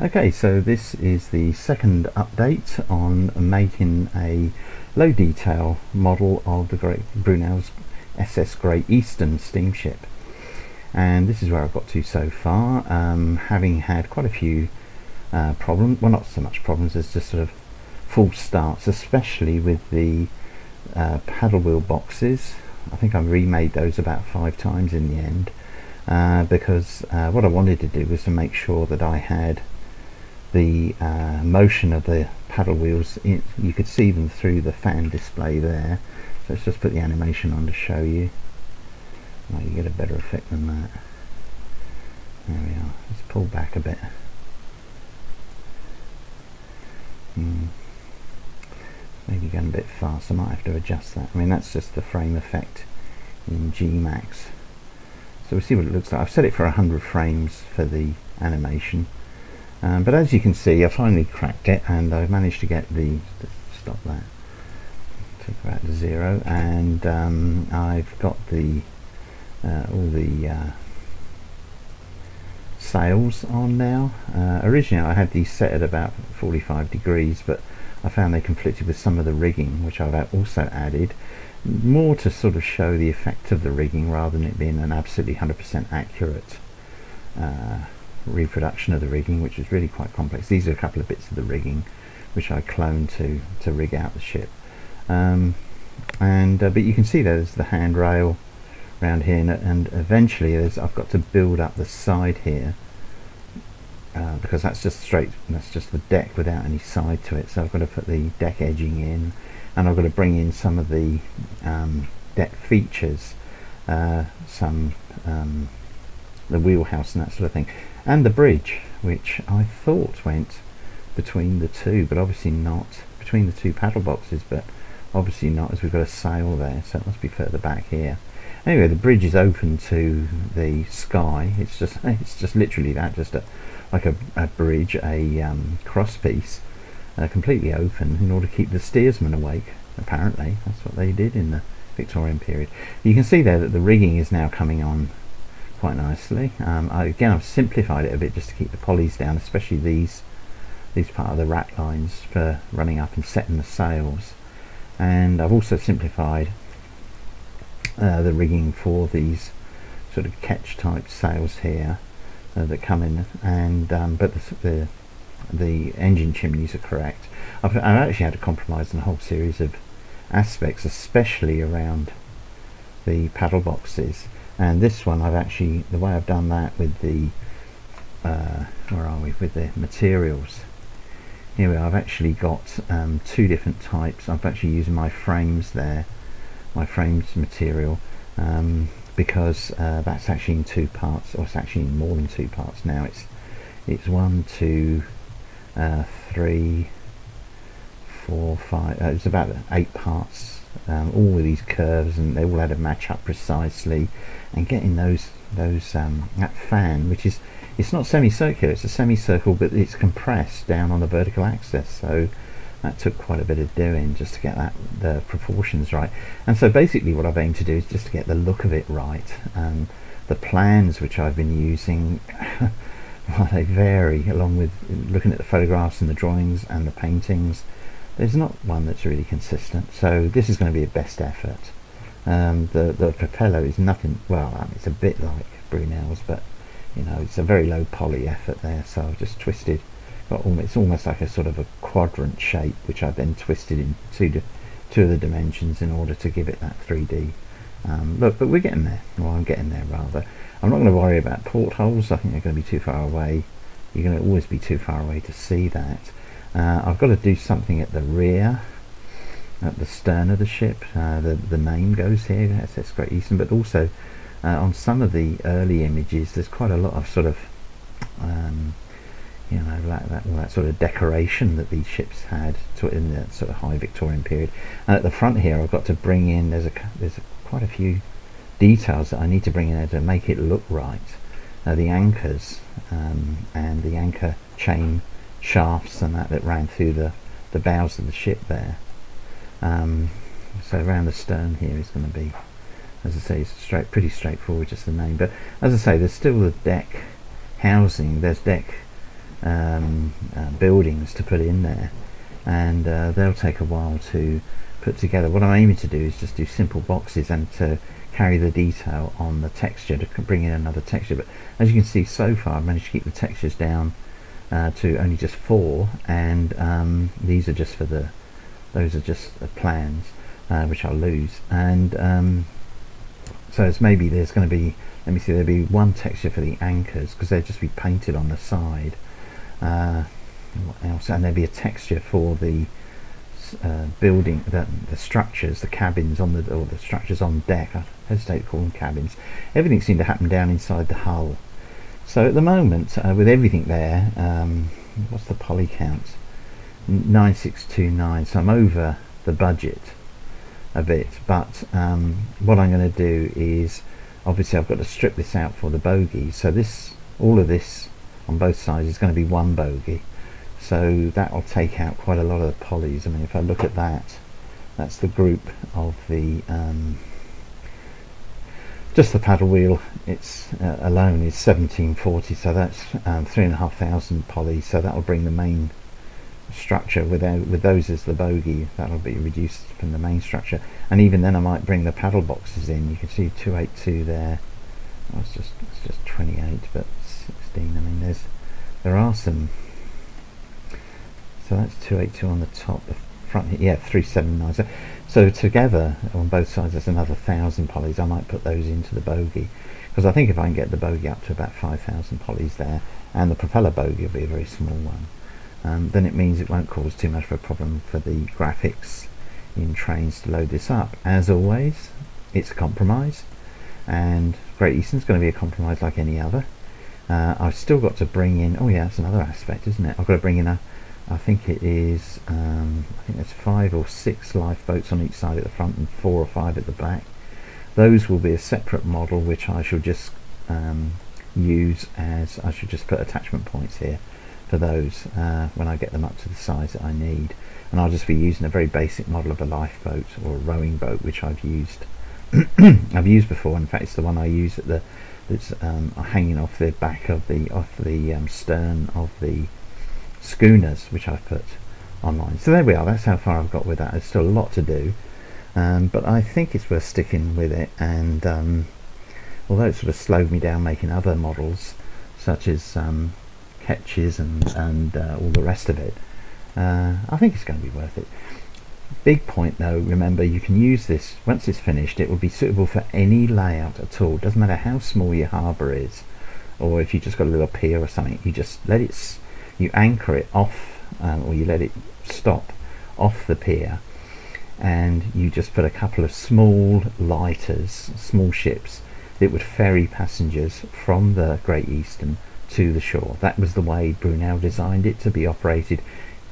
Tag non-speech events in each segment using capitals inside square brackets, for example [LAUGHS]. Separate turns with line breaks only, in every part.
Okay, so this is the second update on making a low detail model of the Great Brunel's SS Great Eastern steamship. And this is where I've got to so far, um, having had quite a few uh, problems, well not so much problems as just sort of false starts, especially with the uh, paddle wheel boxes. I think I remade those about five times in the end. Uh, because uh, what I wanted to do was to make sure that I had the uh, motion of the paddle wheels in, you could see them through the fan display there. So let's just put the animation on to show you. Oh, you get a better effect than that. There we are. Let's pull back a bit. Hmm. maybe going a bit fast I might have to adjust that. I mean that's just the frame effect in Gmax. So we'll see what it looks like. I've set it for 100 frames for the animation um, but as you can see I finally cracked it and I've managed to get the stop that. Take that to zero and um, I've got the uh, all the uh, sails on now. Uh, originally I had these set at about 45 degrees but I found they conflicted with some of the rigging which I've also added. More to sort of show the effect of the rigging rather than it being an absolutely 100% accurate uh, reproduction of the rigging which is really quite complex. These are a couple of bits of the rigging which I cloned to, to rig out the ship. Um, and uh, But you can see there's the handrail around here and, and eventually I've got to build up the side here uh, because that's just straight, that's just the deck without any side to it so I've got to put the deck edging in and I've got to bring in some of the um, deck features uh, some um, the wheelhouse and that sort of thing and the bridge which I thought went between the two but obviously not between the two paddle boxes but obviously not as we've got a sail there so it must be further back here. Anyway the bridge is open to the sky. It's just [LAUGHS] it's just literally that just a like a, a bridge a um, crosspiece uh, completely open in order to keep the steersman awake apparently. That's what they did in the Victorian period. You can see there that the rigging is now coming on quite nicely. Um, I, again, I've simplified it a bit just to keep the polys down, especially these these part of the rat lines for running up and setting the sails. And I've also simplified uh, the rigging for these sort of catch type sails here uh, that come in, and um, but the, the, the engine chimneys are correct. I've, I've actually had to compromise on a whole series of aspects, especially around the paddle boxes and this one I've actually the way I've done that with the uh, where are we? With the materials. Here we are, I've actually got um, two different types. I've actually using my frames there my frames material um, because uh, that's actually in two parts or it's actually in more than two parts now. It's it's one two uh, three four five uh, it's about eight parts um, all of these curves and they all had to match up precisely and getting those those um, that fan which is it's not semicircular it's a semicircle but it's compressed down on the vertical axis. So that took quite a bit of doing just to get that the proportions right. And so basically what I've aimed to do is just to get the look of it right. And the plans which I've been using [LAUGHS] well they vary along with looking at the photographs and the drawings and the paintings there's not one that's really consistent so this is going to be a best effort. Um, the the propeller is nothing well I mean, it's a bit like Brunel's but you know it's a very low poly effort there so I've just twisted got almost, it's almost like a sort of a quadrant shape which I then twisted in two, two of the dimensions in order to give it that 3D um, but, but we're getting there. Well I'm getting there rather. I'm not going to worry about portholes I think they're going to be too far away. You're going to always be too far away to see that uh, I've got to do something at the rear, at the stern of the ship. Uh, the, the name goes here, That's Great Eastern, but also uh, on some of the early images there's quite a lot of sort of um, you know that, that, that, sort of decoration that these ships had in the sort of high Victorian period and at the front here I've got to bring in there's a there's a, quite a few details that I need to bring in there to make it look right uh, the anchors um, and the anchor chain shafts and that that ran through the, the bows of the ship there. Um, so around the stern here is going to be, as I say, straight, pretty straightforward, just the name. But as I say, there's still the deck housing. There's deck um, uh, buildings to put in there and uh, they'll take a while to put together. What I'm aiming to do is just do simple boxes and to carry the detail on the texture to bring in another texture but as you can see so far I've managed to keep the textures down uh, to only just four and um, these are just for the those are just the plans uh, which I'll lose. And um, so it's maybe there's going to be let me see there'll be one texture for the anchors because they'll just be painted on the side. Uh, what else? And there'll be a texture for the uh, building the, the structures the cabins on the or the structures on deck. I hesitate to call them cabins. Everything seemed to happen down inside the hull so at the moment uh, with everything there um, what's the poly count? 9629 so I'm over the budget a bit but um, what I'm going to do is obviously I've got to strip this out for the bogey so this all of this on both sides is going to be one bogey. So that will take out quite a lot of the polys. I mean if I look at that that's the group of the um, just the paddle wheel it's uh, alone is 1740 so that's um, three and a half thousand polys so that will bring the main structure without with those as the bogey that'll be reduced from the main structure. And even then I might bring the paddle boxes in. You can see 282 there. Oh, it's just it's just 28 but 16 I mean there's there are some so that's 282 on the top front yeah 379 so, so together on both sides there's another thousand polys I might put those into the bogey because I think if I can get the bogey up to about 5,000 polys there and the propeller bogey will be a very small one um, then it means it won't cause too much of a problem for the graphics in Trainz to load this up. As always, it's a compromise, and Great Eastern's going to be a compromise like any other. Uh, I've still got to bring in, oh yeah, that's another aspect, isn't it? I've got to bring in a, I think it is, um, I think there's five or six lifeboats on each side at the front and four or five at the back. Those will be a separate model which I shall just um, use as, I should just put attachment points here for those uh, when I get them up to the size that I need and I'll just be using a very basic model of a lifeboat or a rowing boat which I've used [CLEARS THROAT] I've used before in fact it's the one I use at the that's um, hanging off the back of the off the um, stern of the schooners which I've put online. So there we are. That's how far I've got with that. There's still a lot to do. Um, but I think it's worth sticking with it. And um, although it sort of slowed me down making other models such as um, ketches and, and uh, all the rest of it, uh, I think it's going to be worth it. Big point though, remember you can use this, once it's finished, it will be suitable for any layout at all. Doesn't matter how small your harbour is, or if you just got a little pier or something, you just let it, you anchor it off, um, or you let it stop off the pier, and you just put a couple of small lighters, small ships, that would ferry passengers from the Great Eastern to the shore. That was the way Brunel designed it to be operated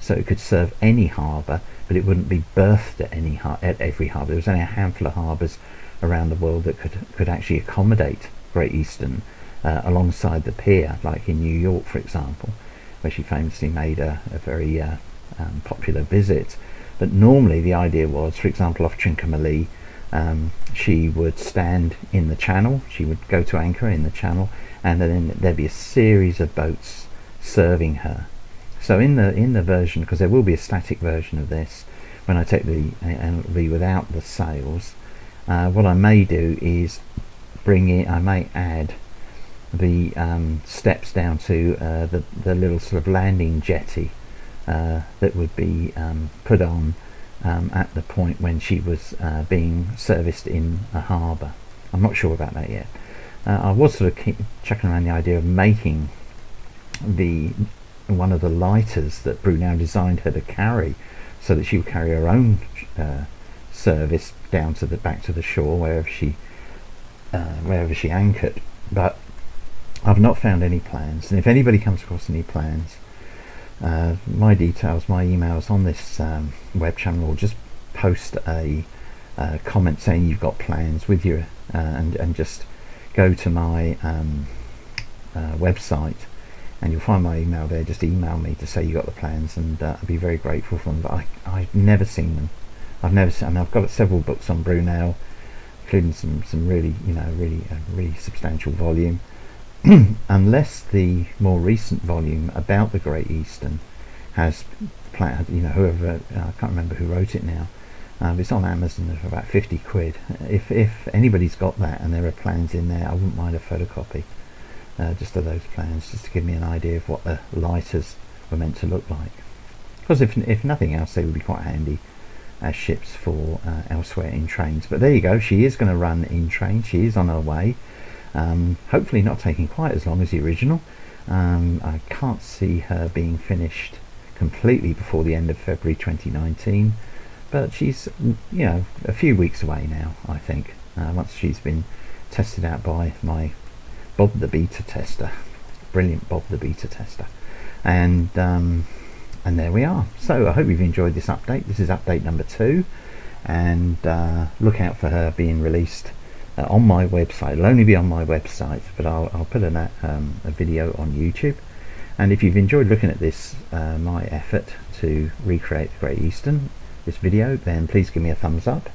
so it could serve any harbour but it wouldn't be berthed at any at every harbour. There was only a handful of harbours around the world that could could actually accommodate Great Eastern uh, alongside the pier, like in New York, for example, where she famously made a, a very uh, um, popular visit. But normally the idea was, for example, off Trincomalee, um, she would stand in the channel, she would go to anchor in the channel, and then there'd be a series of boats serving her. So in the in the version, because there will be a static version of this, when I take the and it'll be without the sails. Uh, what I may do is bring in, I may add the um, steps down to uh, the the little sort of landing jetty uh, that would be um, put on um, at the point when she was uh, being serviced in a harbour. I'm not sure about that yet. Uh, I was sort of keep checking around the idea of making the one of the lighters that Brunel designed her to carry, so that she would carry her own uh, service down to the back to the shore wherever she uh, wherever she anchored. But I've not found any plans, and if anybody comes across any plans, uh, my details, my emails on this um, web channel, will just post a uh, comment saying you've got plans with you, uh, and and just go to my um, uh, website and you'll find my email there. Just email me to say you got the plans and uh, I'd be very grateful for them. But I, I've never seen them. I've never seen mean, I've got several books on Brunel including some some really you know really uh, really substantial volume [CLEARS THROAT] unless the more recent volume about the Great Eastern has, you know, whoever uh, I can't remember who wrote it now. Um, it's on Amazon for about 50 quid. If if anybody's got that and there are plans in there, I wouldn't mind a photocopy, uh, just of those plans, just to give me an idea of what the lighters were meant to look like. Because if if nothing else, they would be quite handy as ships for uh, elsewhere in Trainz. But there you go. She is going to run in train. She is on her way. Um, hopefully not taking quite as long as the original. Um, I can't see her being finished completely before the end of February 2019 but she's you know a few weeks away now I think uh, once she's been tested out by my Bob the beta tester brilliant Bob the beta tester. And um, and there we are. So I hope you've enjoyed this update. This is update number two and uh, look out for her being released uh, on my website. It'll only be on my website, but I'll, I'll put a, um, a video on YouTube. And if you've enjoyed looking at this, uh, my effort to recreate the Great Eastern, this video, then please give me a thumbs up.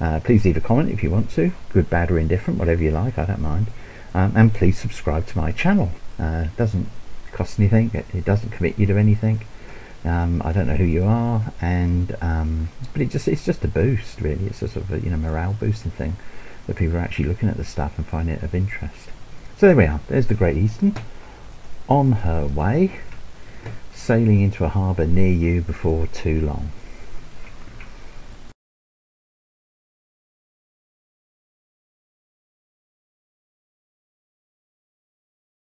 Uh, please leave a comment if you want to, good, bad or indifferent, whatever you like, I don't mind. Um, and please subscribe to my channel. Uh, it doesn't cost anything, it, it doesn't commit you to anything. Um, I don't know who you are, and um, but it just it's just a boost, really. It's a sort of a, you know morale boosting thing that people are actually looking at the stuff and finding it of interest. So there we are. There's the Great Eastern on her way, sailing into a harbour near you before too long.